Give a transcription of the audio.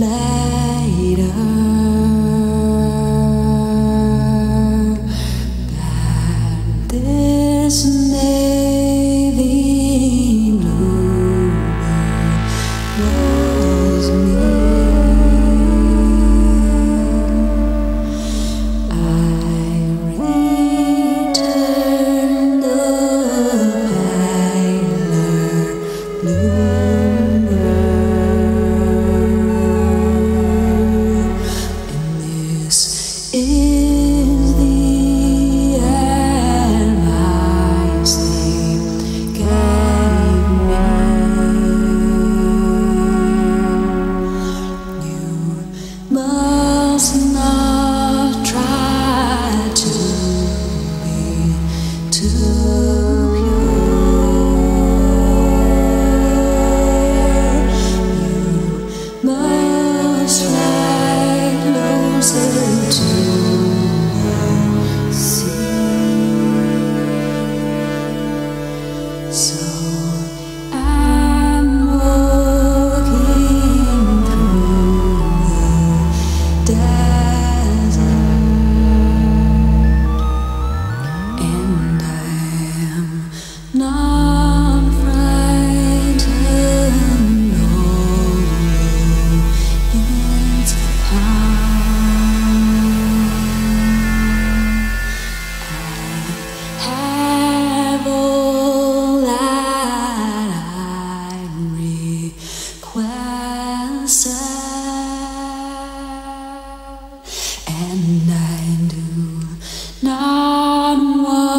later that this navy bluebird was me. I returned the blue So and I do not want.